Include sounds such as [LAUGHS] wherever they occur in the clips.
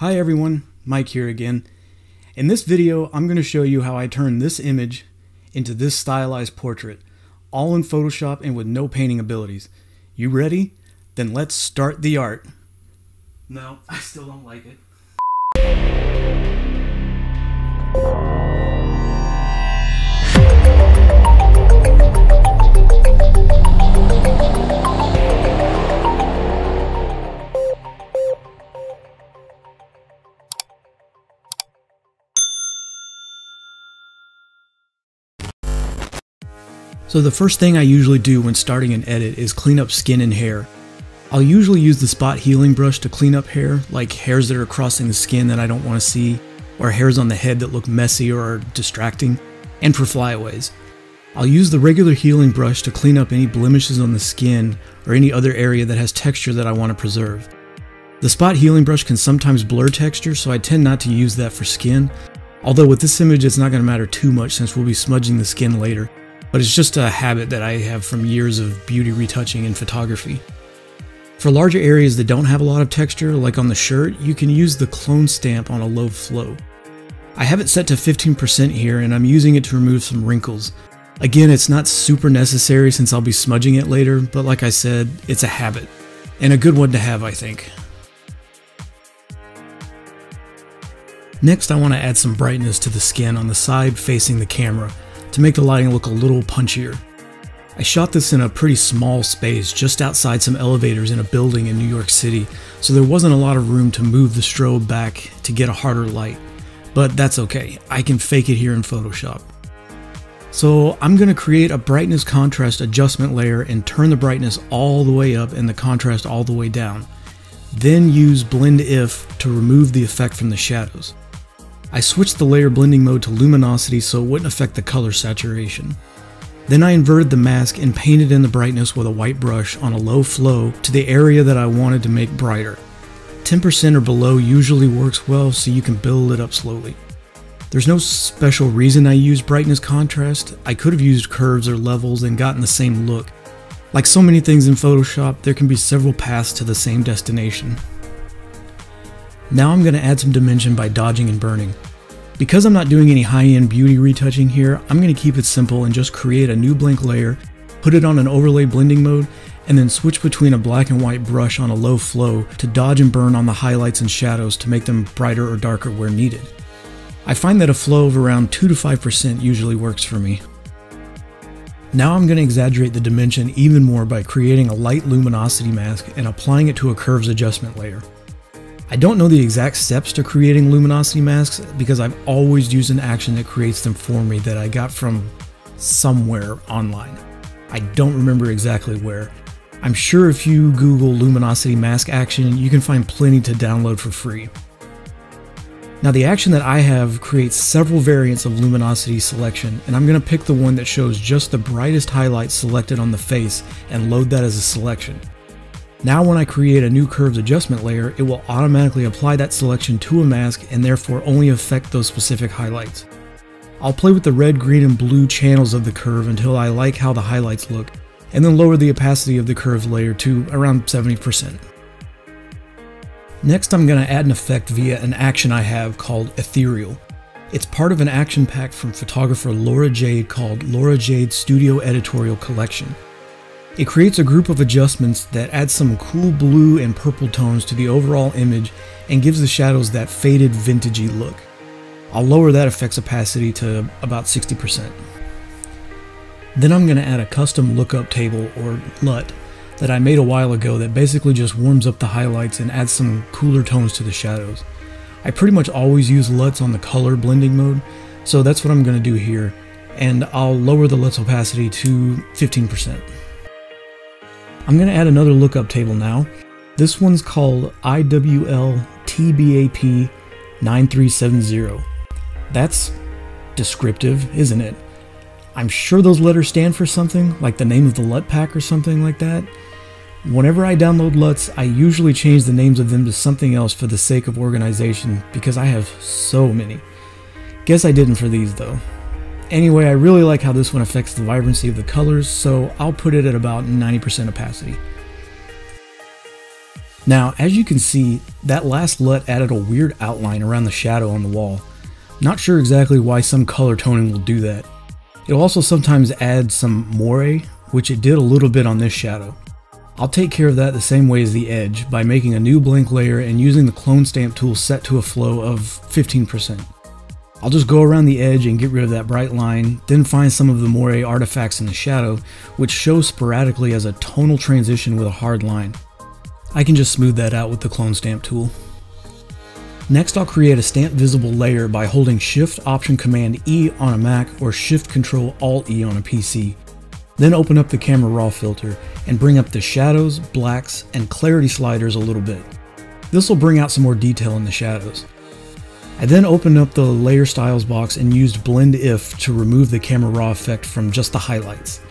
Hi everyone, Mike here again. In this video, I'm going to show you how I turn this image into this stylized portrait, all in Photoshop and with no painting abilities. You ready? Then let's start the art. No, [LAUGHS] I still don't like it. So the first thing I usually do when starting an edit is clean up skin and hair. I'll usually use the spot healing brush to clean up hair, like hairs that are crossing the skin that I don't want to see, or hairs on the head that look messy or are distracting, and for flyaways. I'll use the regular healing brush to clean up any blemishes on the skin or any other area that has texture that I want to preserve. The spot healing brush can sometimes blur texture, so I tend not to use that for skin, although with this image it's not going to matter too much since we'll be smudging the skin later but it's just a habit that I have from years of beauty retouching and photography. For larger areas that don't have a lot of texture, like on the shirt, you can use the clone stamp on a low flow. I have it set to 15% here and I'm using it to remove some wrinkles. Again, it's not super necessary since I'll be smudging it later, but like I said, it's a habit. And a good one to have, I think. Next, I want to add some brightness to the skin on the side facing the camera to make the lighting look a little punchier. I shot this in a pretty small space just outside some elevators in a building in New York City, so there wasn't a lot of room to move the strobe back to get a harder light. But that's okay, I can fake it here in Photoshop. So I'm going to create a brightness contrast adjustment layer and turn the brightness all the way up and the contrast all the way down. Then use blend if to remove the effect from the shadows. I switched the layer blending mode to luminosity so it wouldn't affect the color saturation. Then I inverted the mask and painted in the brightness with a white brush on a low flow to the area that I wanted to make brighter. 10% or below usually works well so you can build it up slowly. There's no special reason I use brightness contrast, I could have used curves or levels and gotten the same look. Like so many things in Photoshop, there can be several paths to the same destination. Now I'm going to add some dimension by dodging and burning. Because I'm not doing any high-end beauty retouching here, I'm going to keep it simple and just create a new blank layer, put it on an overlay blending mode, and then switch between a black and white brush on a low flow to dodge and burn on the highlights and shadows to make them brighter or darker where needed. I find that a flow of around 2 to 5% usually works for me. Now I'm going to exaggerate the dimension even more by creating a light luminosity mask and applying it to a curves adjustment layer. I don't know the exact steps to creating luminosity masks because I've always used an action that creates them for me that I got from somewhere online. I don't remember exactly where. I'm sure if you Google luminosity mask action, you can find plenty to download for free. Now the action that I have creates several variants of luminosity selection, and I'm going to pick the one that shows just the brightest highlights selected on the face and load that as a selection. Now when I create a new curves adjustment layer, it will automatically apply that selection to a mask and therefore only affect those specific highlights. I'll play with the red, green, and blue channels of the curve until I like how the highlights look, and then lower the opacity of the curves layer to around 70%. Next I'm going to add an effect via an action I have called Ethereal. It's part of an action pack from photographer Laura Jade called Laura Jade Studio Editorial Collection. It creates a group of adjustments that add some cool blue and purple tones to the overall image and gives the shadows that faded vintagey look. I'll lower that effect's opacity to about 60%. Then I'm going to add a custom lookup table or LUT that I made a while ago that basically just warms up the highlights and adds some cooler tones to the shadows. I pretty much always use LUTs on the color blending mode, so that's what I'm going to do here, and I'll lower the LUT's opacity to 15%. I'm going to add another lookup table now. This one's called IWL TBAP9370. That's descriptive, isn't it? I'm sure those letters stand for something, like the name of the LUT pack or something like that. Whenever I download LUTs, I usually change the names of them to something else for the sake of organization because I have so many. Guess I didn't for these though. Anyway, I really like how this one affects the vibrancy of the colors, so I'll put it at about 90% opacity. Now, as you can see, that last LUT added a weird outline around the shadow on the wall. Not sure exactly why some color toning will do that. It'll also sometimes add some moire, which it did a little bit on this shadow. I'll take care of that the same way as the edge by making a new blank layer and using the clone stamp tool set to a flow of 15%. I'll just go around the edge and get rid of that bright line, then find some of the moire artifacts in the shadow, which show sporadically as a tonal transition with a hard line. I can just smooth that out with the clone stamp tool. Next I'll create a stamp visible layer by holding Shift Option Command E on a Mac or Shift Control Alt E on a PC. Then open up the camera raw filter and bring up the shadows, blacks, and clarity sliders a little bit. This will bring out some more detail in the shadows. I then opened up the layer styles box and used blend if to remove the camera raw effect from just the highlights.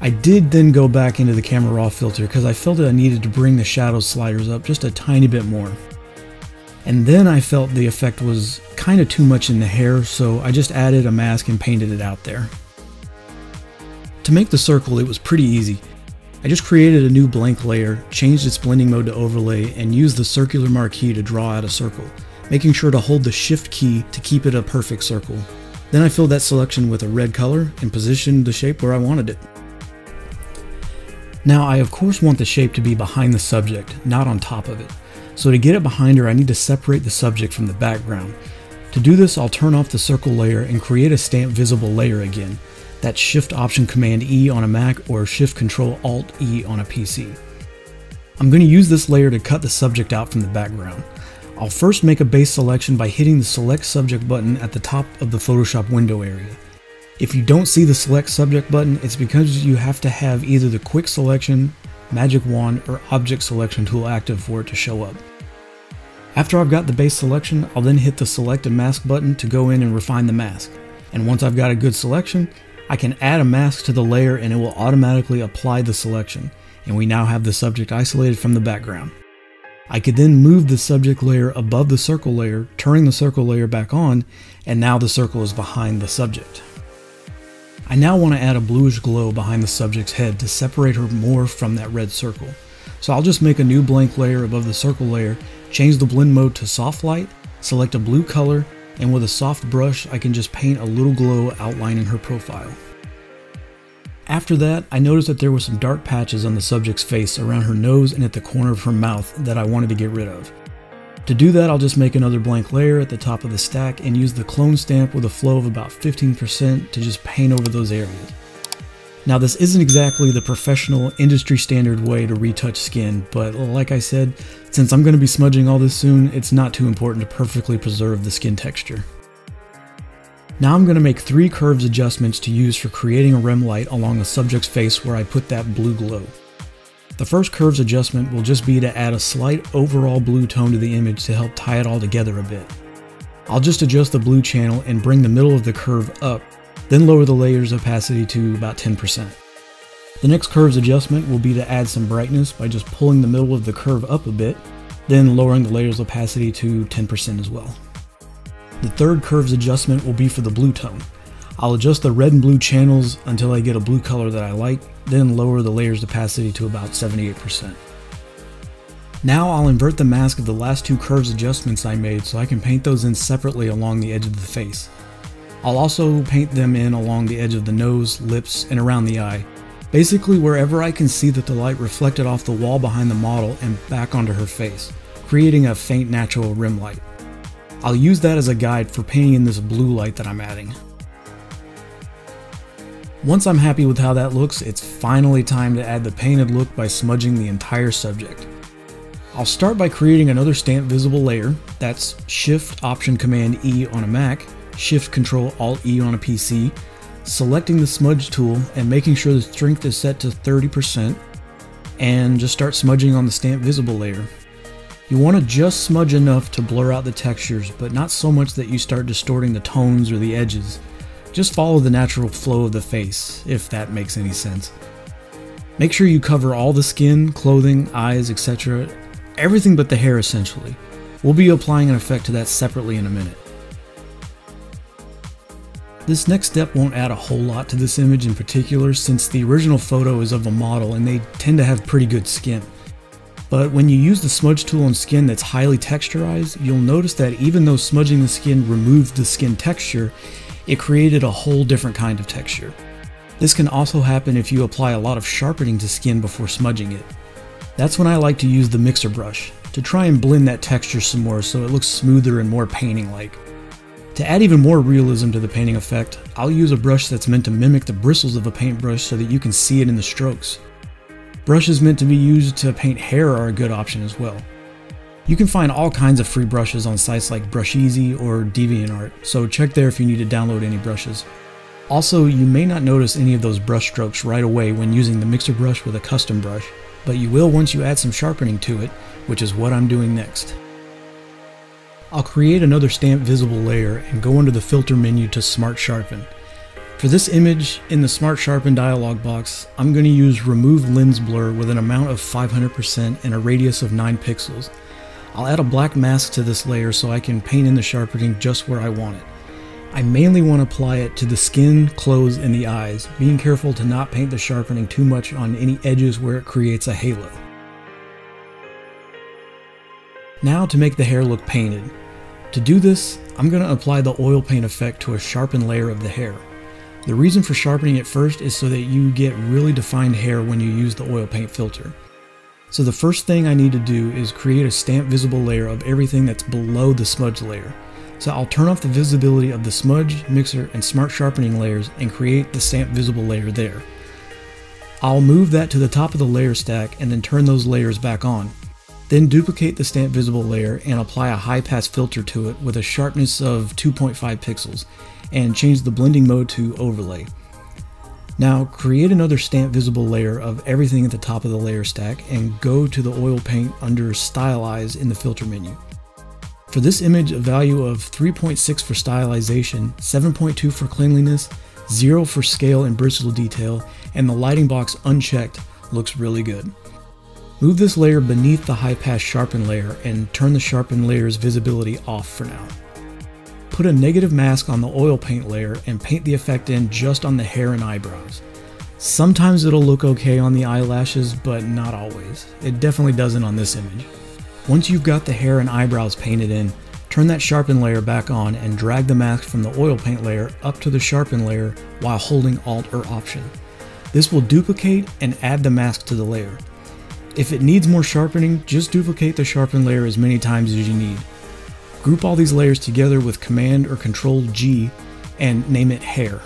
I did then go back into the camera raw filter because I felt that I needed to bring the shadow sliders up just a tiny bit more. And then I felt the effect was kind of too much in the hair, so I just added a mask and painted it out there. To make the circle, it was pretty easy. I just created a new blank layer, changed its blending mode to overlay, and used the circular marquee to draw out a circle, making sure to hold the shift key to keep it a perfect circle. Then I filled that selection with a red color and positioned the shape where I wanted it. Now I of course want the shape to be behind the subject, not on top of it. So to get it behind her I need to separate the subject from the background. To do this I'll turn off the circle layer and create a stamp visible layer again. That's Shift Option Command E on a Mac or Shift Control Alt E on a PC. I'm going to use this layer to cut the subject out from the background. I'll first make a base selection by hitting the Select Subject button at the top of the Photoshop window area. If you don't see the select subject button, it's because you have to have either the quick selection, magic wand, or object selection tool active for it to show up. After I've got the base selection, I'll then hit the select and mask button to go in and refine the mask. And once I've got a good selection, I can add a mask to the layer and it will automatically apply the selection, and we now have the subject isolated from the background. I could then move the subject layer above the circle layer, turning the circle layer back on, and now the circle is behind the subject. I now want to add a bluish glow behind the subject's head to separate her more from that red circle. So I'll just make a new blank layer above the circle layer, change the blend mode to soft light, select a blue color, and with a soft brush I can just paint a little glow outlining her profile. After that, I noticed that there were some dark patches on the subject's face around her nose and at the corner of her mouth that I wanted to get rid of. To do that, I'll just make another blank layer at the top of the stack and use the clone stamp with a flow of about 15% to just paint over those areas. Now this isn't exactly the professional industry standard way to retouch skin, but like I said, since I'm going to be smudging all this soon, it's not too important to perfectly preserve the skin texture. Now I'm going to make three curves adjustments to use for creating a rim light along the subject's face where I put that blue glow. The first curves adjustment will just be to add a slight overall blue tone to the image to help tie it all together a bit. I'll just adjust the blue channel and bring the middle of the curve up, then lower the layer's opacity to about 10%. The next curves adjustment will be to add some brightness by just pulling the middle of the curve up a bit, then lowering the layer's opacity to 10% as well. The third curves adjustment will be for the blue tone. I'll adjust the red and blue channels until I get a blue color that I like, then lower the layer's opacity to about 78%. Now I'll invert the mask of the last two curves adjustments I made so I can paint those in separately along the edge of the face. I'll also paint them in along the edge of the nose, lips, and around the eye, basically wherever I can see that the light reflected off the wall behind the model and back onto her face, creating a faint natural rim light. I'll use that as a guide for painting in this blue light that I'm adding. Once I'm happy with how that looks, it's finally time to add the painted look by smudging the entire subject. I'll start by creating another stamp visible layer, that's Shift Option Command E on a Mac, Shift Control Alt E on a PC, selecting the smudge tool and making sure the strength is set to 30%, and just start smudging on the stamp visible layer. You want to just smudge enough to blur out the textures, but not so much that you start distorting the tones or the edges. Just follow the natural flow of the face, if that makes any sense. Make sure you cover all the skin, clothing, eyes, etc. Everything but the hair essentially. We'll be applying an effect to that separately in a minute. This next step won't add a whole lot to this image in particular since the original photo is of a model and they tend to have pretty good skin. But when you use the smudge tool on skin that's highly texturized, you'll notice that even though smudging the skin removed the skin texture, it created a whole different kind of texture. This can also happen if you apply a lot of sharpening to skin before smudging it. That's when I like to use the mixer brush, to try and blend that texture some more so it looks smoother and more painting-like. To add even more realism to the painting effect, I'll use a brush that's meant to mimic the bristles of a paintbrush so that you can see it in the strokes. Brushes meant to be used to paint hair are a good option as well. You can find all kinds of free brushes on sites like Brusheezy or DeviantArt, so check there if you need to download any brushes. Also, you may not notice any of those brush strokes right away when using the mixer brush with a custom brush, but you will once you add some sharpening to it, which is what I'm doing next. I'll create another stamp visible layer and go under the filter menu to Smart Sharpen. For this image, in the Smart Sharpen dialog box, I'm going to use Remove Lens Blur with an amount of 500% and a radius of 9 pixels. I'll add a black mask to this layer so I can paint in the sharpening just where I want it. I mainly want to apply it to the skin, clothes, and the eyes, being careful to not paint the sharpening too much on any edges where it creates a halo. Now to make the hair look painted. To do this, I'm going to apply the oil paint effect to a sharpened layer of the hair. The reason for sharpening it first is so that you get really defined hair when you use the oil paint filter. So the first thing I need to do is create a stamp visible layer of everything that's below the smudge layer. So I'll turn off the visibility of the smudge, mixer, and smart sharpening layers and create the stamp visible layer there. I'll move that to the top of the layer stack and then turn those layers back on. Then duplicate the stamp visible layer and apply a high pass filter to it with a sharpness of 2.5 pixels and change the blending mode to overlay. Now create another stamp visible layer of everything at the top of the layer stack and go to the oil paint under stylize in the filter menu. For this image a value of 3.6 for stylization, 7.2 for cleanliness, 0 for scale and bristle detail, and the lighting box unchecked looks really good. Move this layer beneath the high pass sharpen layer and turn the sharpen layer's visibility off for now. Put a negative mask on the oil paint layer and paint the effect in just on the hair and eyebrows. Sometimes it'll look okay on the eyelashes, but not always. It definitely doesn't on this image. Once you've got the hair and eyebrows painted in, turn that sharpen layer back on and drag the mask from the oil paint layer up to the sharpen layer while holding Alt or Option. This will duplicate and add the mask to the layer. If it needs more sharpening, just duplicate the sharpen layer as many times as you need. Group all these layers together with Command or Control G and name it hair.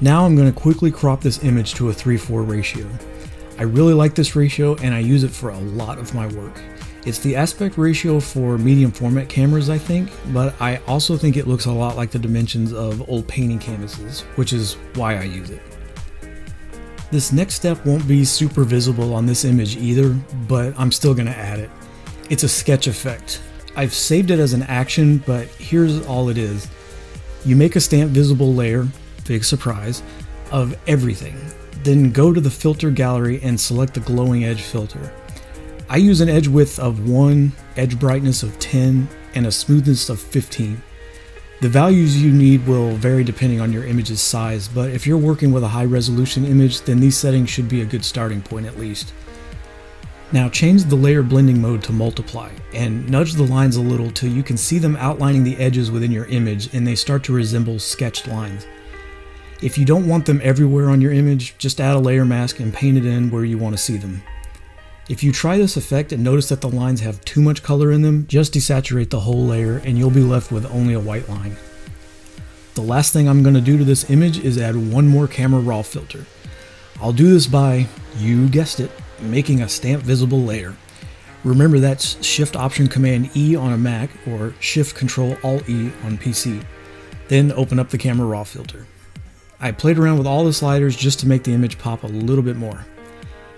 Now I'm going to quickly crop this image to a 3-4 ratio. I really like this ratio and I use it for a lot of my work. It's the aspect ratio for medium format cameras I think, but I also think it looks a lot like the dimensions of old painting canvases, which is why I use it. This next step won't be super visible on this image either, but I'm still going to add it. It's a sketch effect. I've saved it as an action, but here's all it is. You make a stamp visible layer, big surprise, of everything. Then go to the filter gallery and select the glowing edge filter. I use an edge width of 1, edge brightness of 10, and a smoothness of 15. The values you need will vary depending on your image's size, but if you're working with a high resolution image, then these settings should be a good starting point at least. Now change the layer blending mode to multiply, and nudge the lines a little till you can see them outlining the edges within your image and they start to resemble sketched lines. If you don't want them everywhere on your image, just add a layer mask and paint it in where you want to see them. If you try this effect and notice that the lines have too much color in them, just desaturate the whole layer and you'll be left with only a white line. The last thing I'm going to do to this image is add one more camera raw filter. I'll do this by, you guessed it, making a stamp visible layer. Remember that's Shift Option Command E on a Mac or Shift Control Alt E on PC. Then open up the camera raw filter. I played around with all the sliders just to make the image pop a little bit more.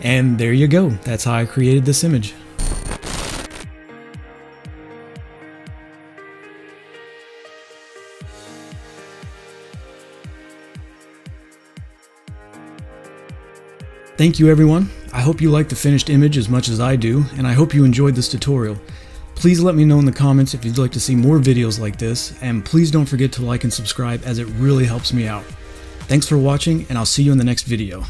And there you go, that's how I created this image. Thank you everyone. I hope you like the finished image as much as I do, and I hope you enjoyed this tutorial. Please let me know in the comments if you'd like to see more videos like this, and please don't forget to like and subscribe as it really helps me out. Thanks for watching, and I'll see you in the next video.